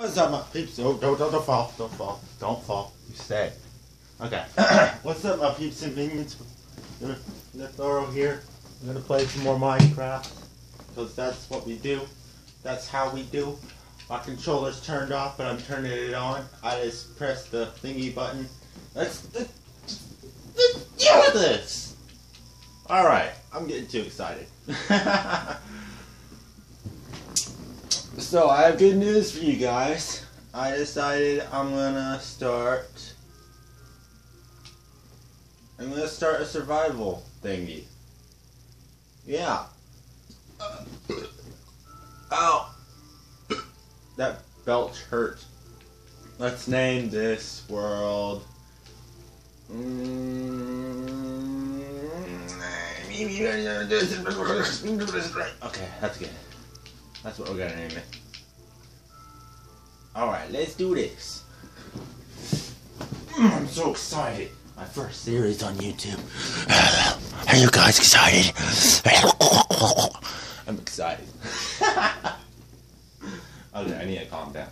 What's up, my peeps? Don't, don't, don't, don't fall. Don't fall. Don't fall. You stay. Okay. What's up, my peeps and minions? Gonna, gonna here. I'm gonna play some more Minecraft. Because that's what we do. That's how we do. My controller's turned off, but I'm turning it on. I just press the thingy button. Let's, let's, let's deal with this! Alright. I'm getting too excited. So I have good news for you guys. I decided I'm gonna start. I'm gonna start a survival thingy. Yeah. Ow. That belch hurt. Let's name this world. Mm, okay, that's good. That's what we're gonna name it. Alright, let's do this. Mm, I'm so excited. My first series on YouTube. Are you guys excited? I'm excited. okay, I need to calm down.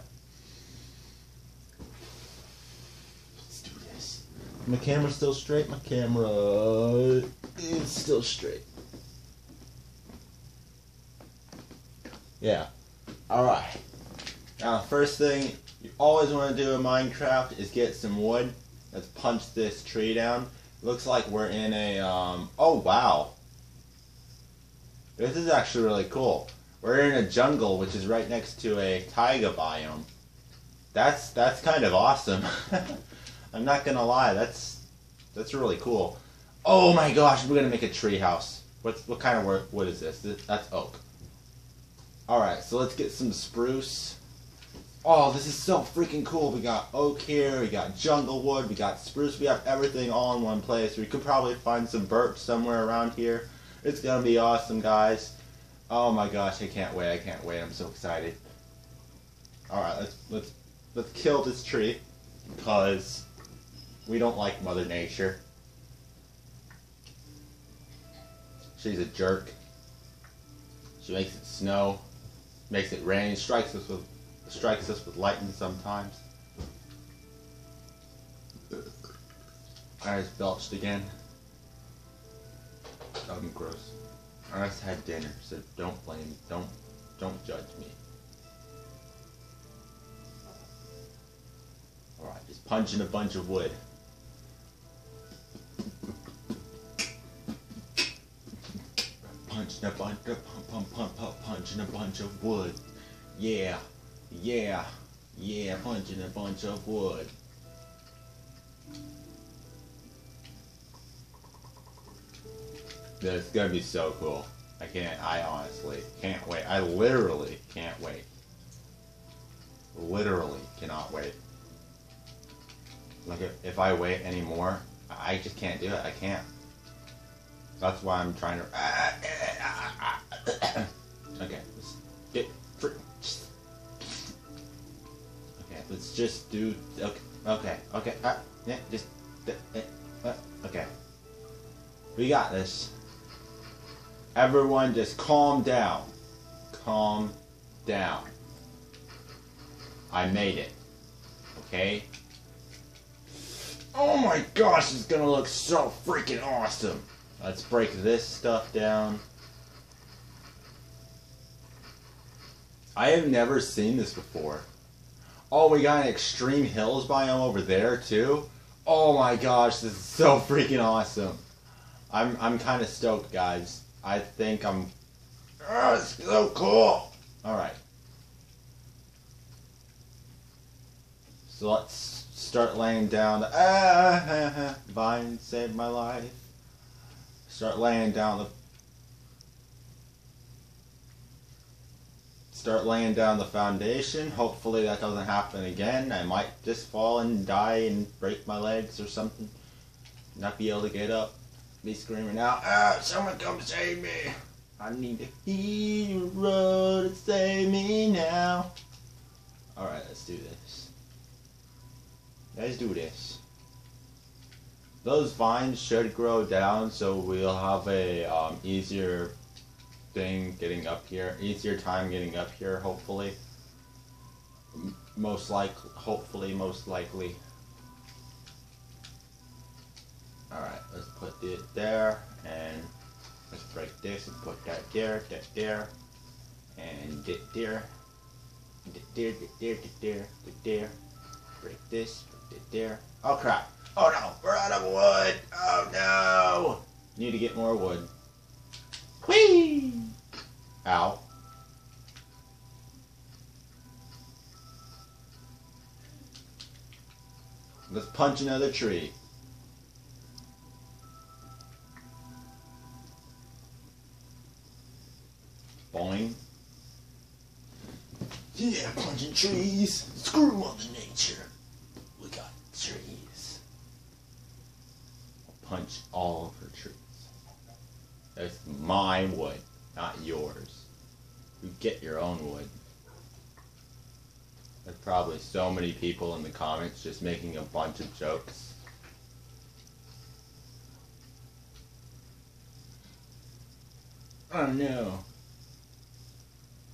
Let's do this. My camera's still straight. My camera is still straight. Yeah. Alright. Now, first thing you always want to do in Minecraft is get some wood. Let's punch this tree down. Looks like we're in a, um, oh wow. This is actually really cool. We're in a jungle, which is right next to a taiga biome. That's, that's kind of awesome. I'm not gonna lie, that's, that's really cool. Oh my gosh, we're gonna make a tree house. What's, what kind of wood is this? That's oak. Alright, so let's get some spruce. Oh, this is so freaking cool. We got oak here, we got jungle wood, we got spruce, we have everything all in one place. We could probably find some birch somewhere around here. It's gonna be awesome, guys. Oh my gosh, I can't wait, I can't wait, I'm so excited. Alright, let's let's let's kill this tree because we don't like Mother Nature. She's a jerk. She makes it snow makes it rain, strikes us with strikes us with lightning sometimes. I just belched again. I'm gross. I just had dinner, so don't blame me. don't don't judge me. Alright, just punching a bunch of wood. Punching a bunch of pump, pump, pump, pump, punching a bunch of wood. Yeah, yeah, yeah, punching a bunch of wood. That's gonna be so cool. I can't, I honestly can't wait. I literally can't wait. Literally cannot wait. Like, if, if I wait anymore, I just can't do it. I can't. That's why I'm trying to. okay, let's just do. Okay, okay, okay. Uh, yeah, just. Uh, okay. We got this. Everyone, just calm down. Calm down. I made it. Okay? Oh my gosh, it's gonna look so freaking awesome. Let's break this stuff down. I have never seen this before. Oh, we got an extreme hills biome over there too. Oh my gosh, this is so freaking awesome. I'm I'm kind of stoked, guys. I think I'm. Oh, it's so cool. All right. So let's start laying down the ah, vine saved my life. Start laying down the start laying down the foundation. Hopefully that doesn't happen again. I might just fall and die and break my legs or something. Not be able to get up. Be screaming out, ah, someone come save me. I need a hero to save me now. Alright, let's do this. Let's do this those vines should grow down so we'll have a um, easier thing getting up here easier time getting up here hopefully most likely, hopefully, most likely. Alright, let's put it there, and let's break this and put that there, that there, and it there, it there, it there, it there, it there. Break this, it there. Oh crap! Oh no, we're out of wood! Oh no! Need to get more wood. Whee! Ow. Let's punch another tree. Boing. Yeah, punching trees. Screw Mother Nature. We got trees. I'll punch all of her trees. That's my wood, not yours. You get your own wood. There's probably so many people in the comments just making a bunch of jokes. Oh no.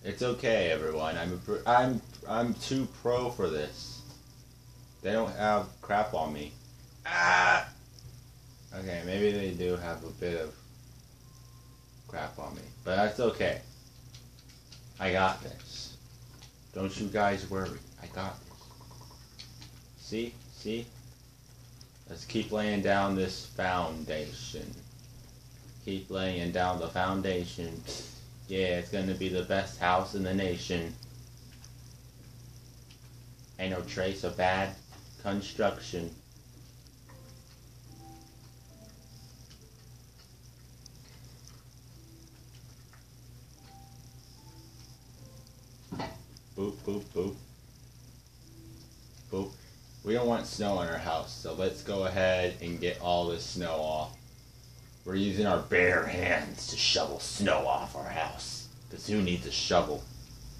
It's okay, everyone. I'm a I'm I'm too pro for this. They don't have crap on me. Ah. Okay, maybe they do have a bit of crap on me, but that's okay. I got this. Don't you guys worry. I got this. See? See? Let's keep laying down this foundation. Keep laying down the foundation. Yeah, it's gonna be the best house in the nation. Ain't no trace of bad construction. Boop, boop, boop. Boop. We don't want snow in our house, so let's go ahead and get all this snow off. We're using our bare hands to shovel snow off our house. Because who needs a shovel?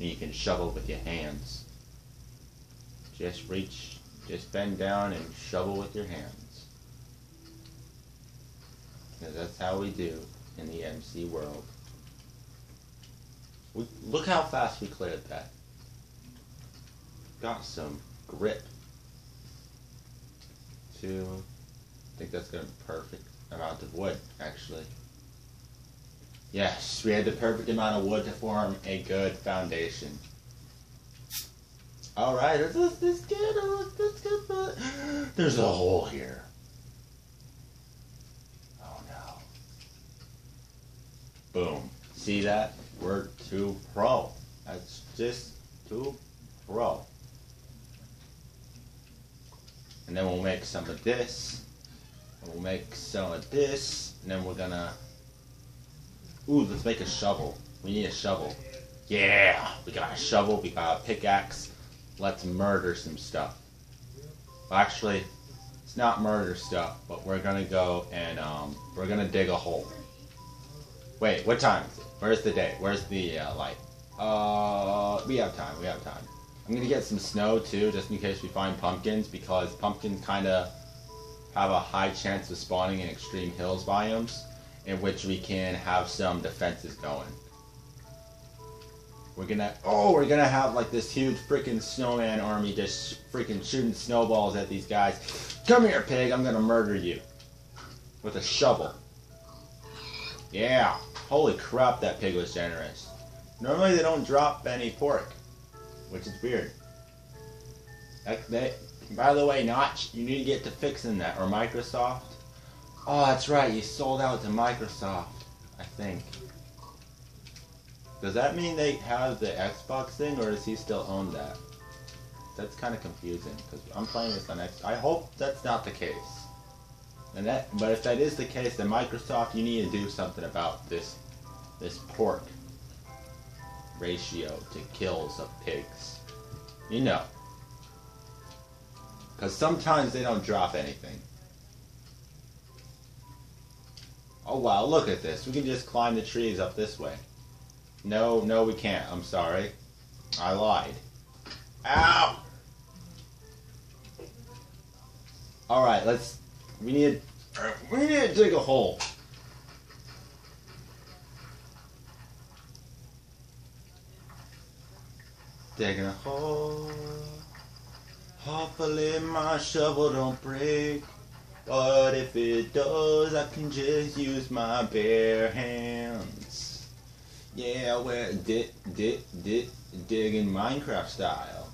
And you can shovel with your hands. Just reach, just bend down and shovel with your hands. Because that's how we do in the MC world. We, look how fast we cleared that. Got some grip. Two. I think that's gonna be perfect amount of wood, actually. Yes, we had the perfect amount of wood to form a good foundation. Alright, this is this good, this good, but there's a hole here. Oh no. Boom. See that? We're too pro. That's just too pro. And then we'll make some of this. We'll make some of this. And then we're gonna. Ooh, let's make a shovel. We need a shovel. Yeah! We got a shovel, we got a pickaxe. Let's murder some stuff. Well, actually, it's not murder stuff, but we're gonna go and um, we're gonna dig a hole. Wait, what time is it? Where's the day? Where's the uh, light? Uh, we have time. We have time. I'm gonna get some snow too, just in case we find pumpkins, because pumpkins kind of have a high chance of spawning in extreme hills biomes, in which we can have some defenses going. We're gonna, oh, we're gonna have like this huge freaking snowman army just freaking shooting snowballs at these guys. Come here, pig, I'm gonna murder you. With a shovel. Yeah, holy crap, that pig was generous. Normally they don't drop any pork which is weird. That, that, by the way, Notch, you need to get to fixing that, or Microsoft. Oh, that's right, you sold out to Microsoft, I think. Does that mean they have the Xbox thing, or does he still own that? That's kind of confusing, because I'm playing this on Xbox. I hope that's not the case. And that, but if that is the case, then Microsoft, you need to do something about this, this pork ratio to kills of pigs. You know. Because sometimes they don't drop anything. Oh wow, look at this. We can just climb the trees up this way. No, no we can't. I'm sorry. I lied. Ow! Alright, let's... We need... We need to dig a hole. Digging a hole. Hopefully my shovel don't break. But if it does, I can just use my bare hands. Yeah, we're dig, dig, dig, digging Minecraft style.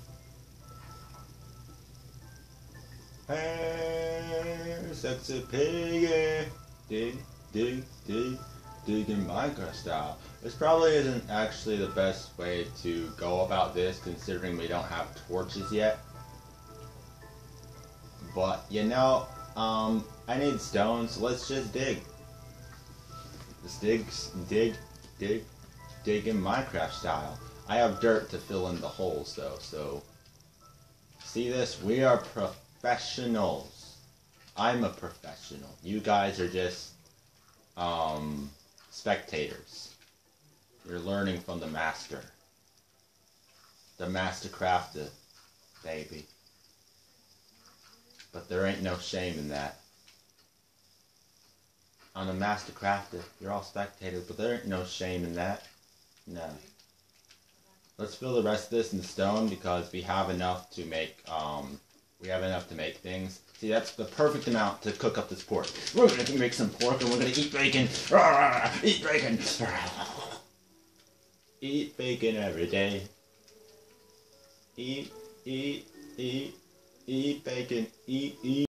Hey, sexy piggy. Dig, dig, dig, digging Minecraft style. This probably isn't actually the best way to go about this considering we don't have torches yet. But, you know, um, I need stone, so let's just dig. Just dig, dig, dig, dig in Minecraft style. I have dirt to fill in the holes though, so... See this? We are professionals. I'm a professional. You guys are just, um, spectators. You're learning from the master. The master crafted, baby. But there ain't no shame in that. I'm a master crafter. You're all spectators, but there ain't no shame in that. No. Let's fill the rest of this in stone because we have enough to make um we have enough to make things. See, that's the perfect amount to cook up this pork. We're gonna make some pork and we're gonna eat bacon. Eat bacon. Eat bacon every day. Eat, eat, eat, eat bacon. Eat, eat.